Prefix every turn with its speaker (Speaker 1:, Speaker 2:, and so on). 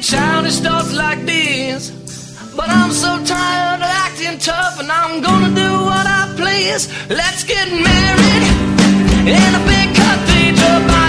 Speaker 1: every child it starts like this. But I'm so tired of acting tough, and I'm gonna do what I please. Let's get married in a big cathedral.